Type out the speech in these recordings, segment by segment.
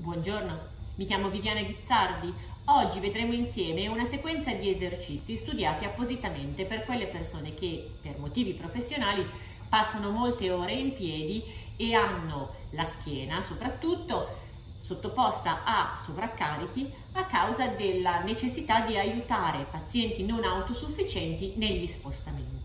Buongiorno, mi chiamo Viviana Ghizzardi. Oggi vedremo insieme una sequenza di esercizi studiati appositamente per quelle persone che per motivi professionali passano molte ore in piedi e hanno la schiena soprattutto sottoposta a sovraccarichi a causa della necessità di aiutare pazienti non autosufficienti negli spostamenti.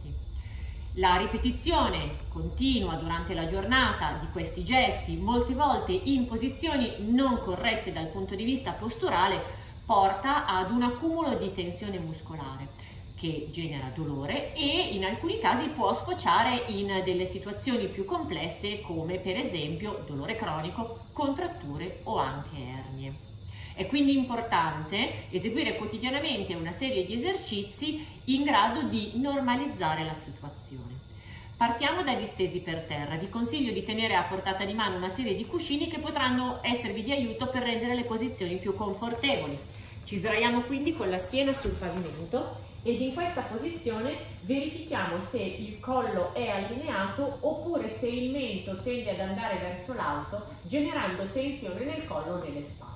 La ripetizione continua durante la giornata di questi gesti, molte volte in posizioni non corrette dal punto di vista posturale, porta ad un accumulo di tensione muscolare che genera dolore e in alcuni casi può sfociare in delle situazioni più complesse come per esempio dolore cronico, contratture o anche ernie. È quindi importante eseguire quotidianamente una serie di esercizi in grado di normalizzare la situazione. Partiamo dagli stesi per terra. Vi consiglio di tenere a portata di mano una serie di cuscini che potranno esservi di aiuto per rendere le posizioni più confortevoli. Ci sdraiamo quindi con la schiena sul pavimento ed in questa posizione verifichiamo se il collo è allineato oppure se il mento tende ad andare verso l'alto generando tensione nel collo o nelle spalle.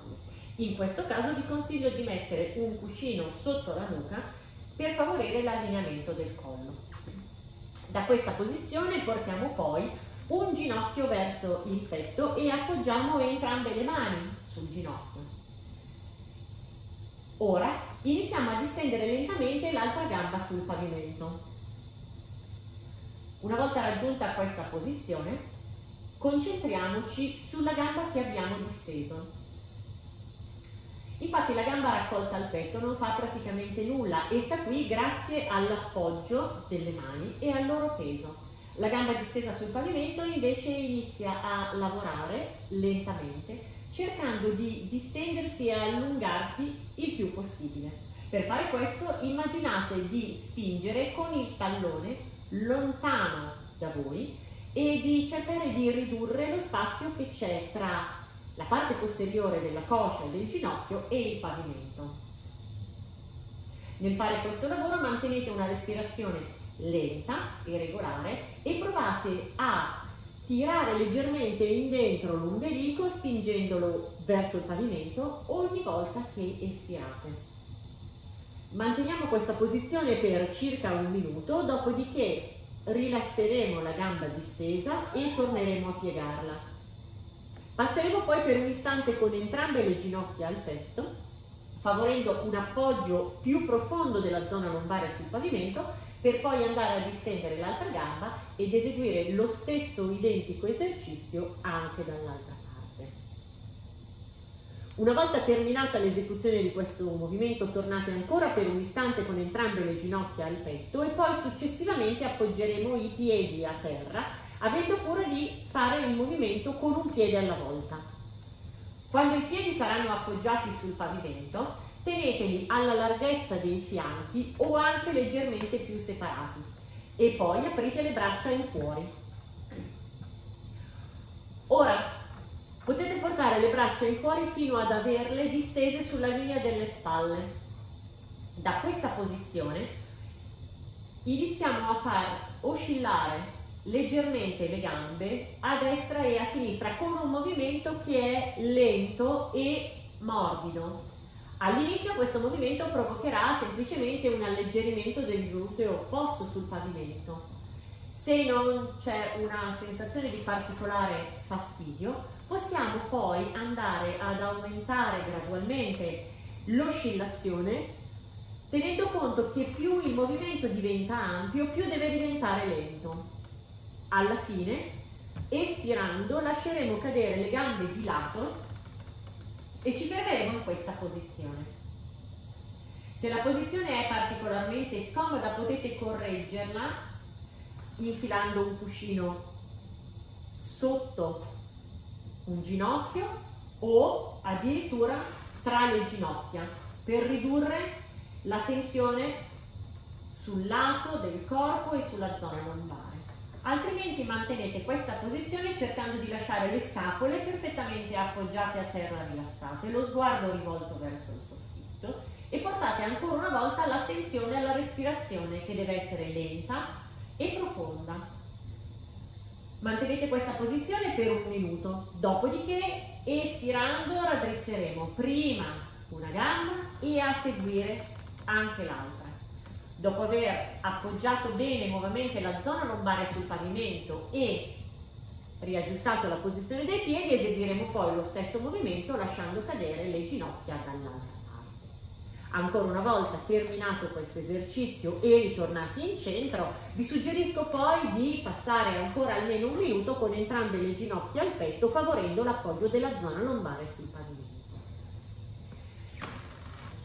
In questo caso vi consiglio di mettere un cuscino sotto la nuca per favorire l'allineamento del collo. Da questa posizione portiamo poi un ginocchio verso il petto e appoggiamo entrambe le mani sul ginocchio. Ora iniziamo a distendere lentamente l'altra gamba sul pavimento. Una volta raggiunta questa posizione, concentriamoci sulla gamba che abbiamo disteso. Infatti la gamba raccolta al petto non fa praticamente nulla e sta qui grazie all'appoggio delle mani e al loro peso. La gamba distesa sul pavimento invece inizia a lavorare lentamente cercando di distendersi e allungarsi il più possibile. Per fare questo immaginate di spingere con il tallone lontano da voi e di cercare di ridurre lo spazio che c'è tra la parte posteriore della coscia e del ginocchio e il pavimento. Nel fare questo lavoro mantenete una respirazione lenta e regolare e provate a tirare leggermente in dentro l'ombelico spingendolo verso il pavimento ogni volta che espirate. Manteniamo questa posizione per circa un minuto, dopodiché rilasseremo la gamba distesa e torneremo a piegarla. Passeremo poi per un istante con entrambe le ginocchia al petto, favorendo un appoggio più profondo della zona lombare sul pavimento, per poi andare a distendere l'altra gamba ed eseguire lo stesso identico esercizio anche dall'altra parte. Una volta terminata l'esecuzione di questo movimento, tornate ancora per un istante con entrambe le ginocchia al petto e poi successivamente appoggeremo i piedi a terra avendo cura di fare il movimento con un piede alla volta. Quando i piedi saranno appoggiati sul pavimento, teneteli alla larghezza dei fianchi o anche leggermente più separati e poi aprite le braccia in fuori. Ora potete portare le braccia in fuori fino ad averle distese sulla linea delle spalle. Da questa posizione iniziamo a far oscillare leggermente le gambe a destra e a sinistra con un movimento che è lento e morbido. All'inizio questo movimento provocherà semplicemente un alleggerimento del gluteo opposto sul pavimento. Se non c'è una sensazione di particolare fastidio, possiamo poi andare ad aumentare gradualmente l'oscillazione tenendo conto che più il movimento diventa ampio, più deve diventare lento. Alla fine, espirando, lasceremo cadere le gambe di lato e ci fermeremo in questa posizione. Se la posizione è particolarmente scomoda potete correggerla infilando un cuscino sotto un ginocchio o addirittura tra le ginocchia per ridurre la tensione sul lato del corpo e sulla zona lombare altrimenti mantenete questa posizione cercando di lasciare le scapole perfettamente appoggiate a terra rilassate, lo sguardo rivolto verso il soffitto e portate ancora una volta l'attenzione alla respirazione che deve essere lenta e profonda. Mantenete questa posizione per un minuto, dopodiché Espirando raddrizzeremo prima una gamba e a seguire anche l'altra. Dopo aver appoggiato bene nuovamente la zona lombare sul pavimento e riaggiustato la posizione dei piedi, eseguiremo poi lo stesso movimento lasciando cadere le ginocchia dall'altra parte. Ancora una volta terminato questo esercizio e ritornati in centro, vi suggerisco poi di passare ancora almeno un minuto con entrambe le ginocchia al petto favorendo l'appoggio della zona lombare sul pavimento.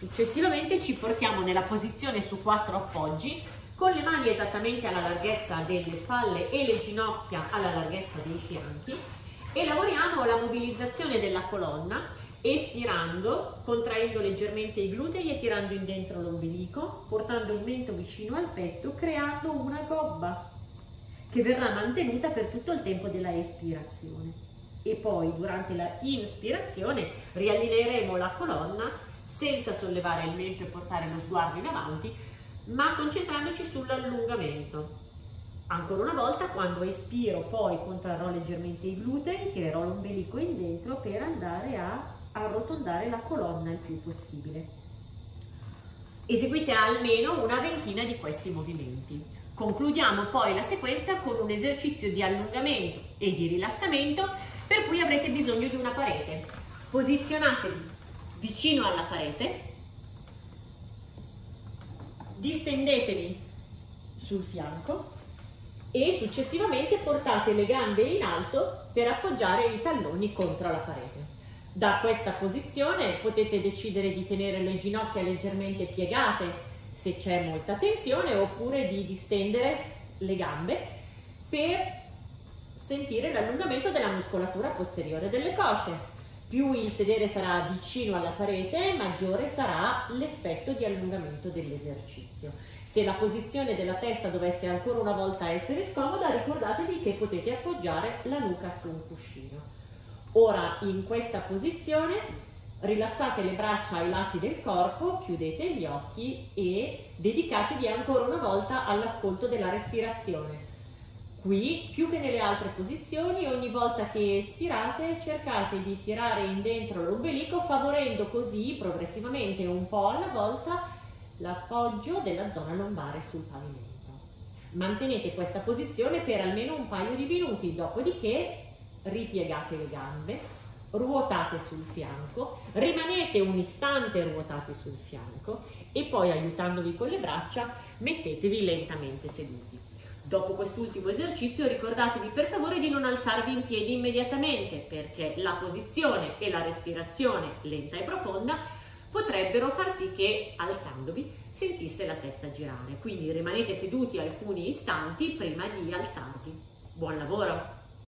Successivamente ci portiamo nella posizione su quattro appoggi con le mani esattamente alla larghezza delle spalle e le ginocchia alla larghezza dei fianchi e lavoriamo la mobilizzazione della colonna espirando, contraendo leggermente i glutei e tirando in dentro l'ombelico, portando il mento vicino al petto, creando una gobba che verrà mantenuta per tutto il tempo della espirazione. E poi durante la inspirazione riallineeremo la colonna senza sollevare il mento e portare lo sguardo in avanti, ma concentrandoci sull'allungamento. Ancora una volta, quando espiro, poi contrarrò leggermente i glutei, tirerò l'ombelico in dentro per andare a arrotondare la colonna il più possibile. Eseguite almeno una ventina di questi movimenti. Concludiamo poi la sequenza con un esercizio di allungamento e di rilassamento per cui avrete bisogno di una parete. Posizionatevi vicino alla parete, distendetevi sul fianco e successivamente portate le gambe in alto per appoggiare i talloni contro la parete. Da questa posizione potete decidere di tenere le ginocchia leggermente piegate se c'è molta tensione oppure di distendere le gambe per sentire l'allungamento della muscolatura posteriore delle cosce più il sedere sarà vicino alla parete, maggiore sarà l'effetto di allungamento dell'esercizio. Se la posizione della testa dovesse ancora una volta essere scomoda, ricordatevi che potete appoggiare la nuca su un cuscino. Ora, in questa posizione, rilassate le braccia ai lati del corpo, chiudete gli occhi e dedicatevi ancora una volta all'ascolto della respirazione. Qui, più che nelle altre posizioni, ogni volta che espirate cercate di tirare in dentro l'ombelico favorendo così progressivamente un po' alla volta l'appoggio della zona lombare sul pavimento. Mantenete questa posizione per almeno un paio di minuti, dopodiché ripiegate le gambe, ruotate sul fianco, rimanete un istante ruotati sul fianco e poi aiutandovi con le braccia mettetevi lentamente seduti. Dopo quest'ultimo esercizio ricordatevi per favore di non alzarvi in piedi immediatamente perché la posizione e la respirazione lenta e profonda potrebbero far sì che alzandovi sentisse la testa girare. Quindi rimanete seduti alcuni istanti prima di alzarvi. Buon lavoro!